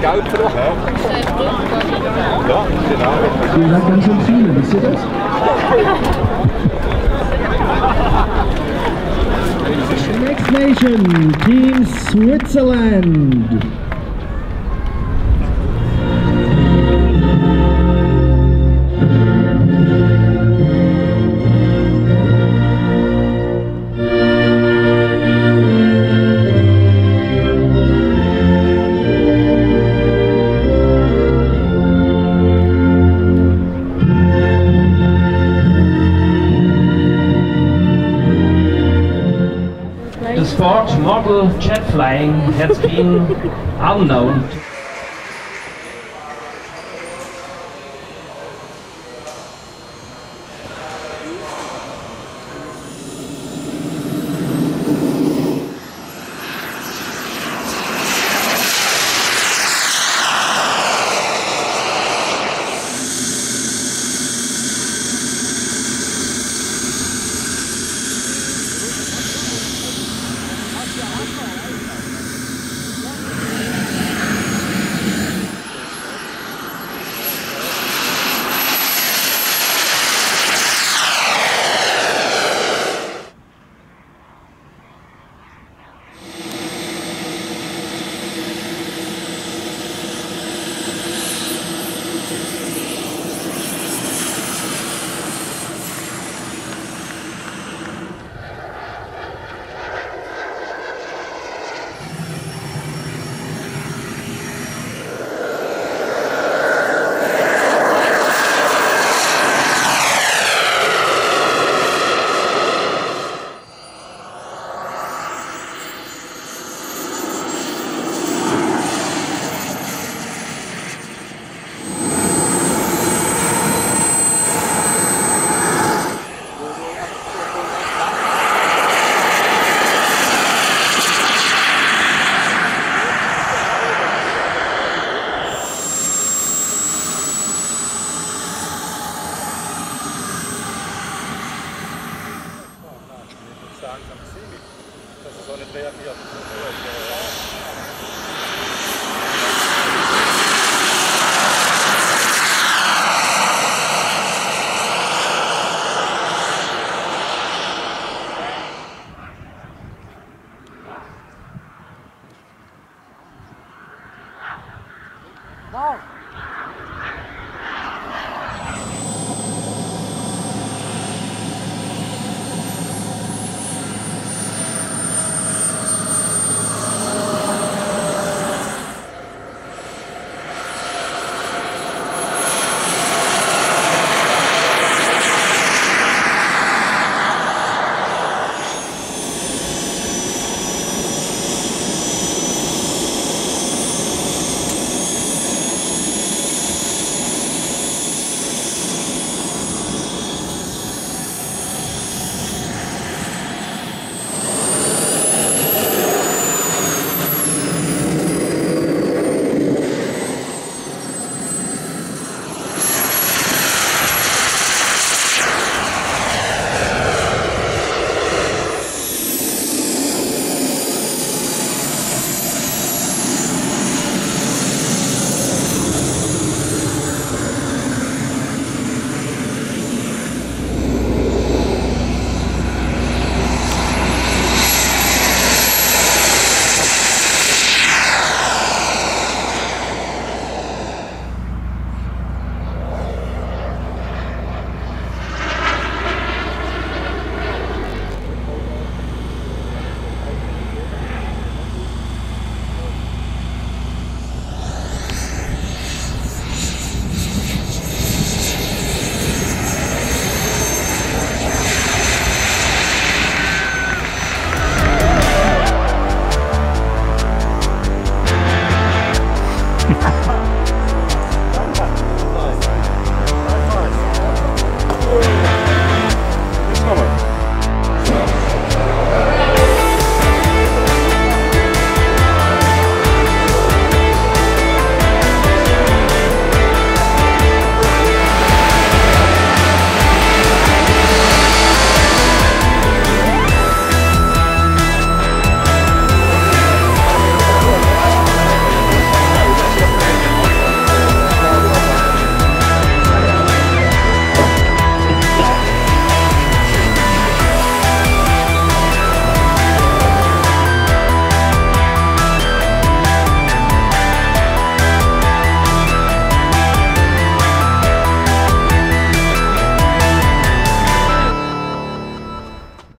Geld verlangen. Ja, genau. Ihr seid ganz schön viele, wisst ihr das? Next nation, Team Switzerland. Sport model jet flying has been unknown. langsam ziemlich. Dass es auch nicht reagiert. No!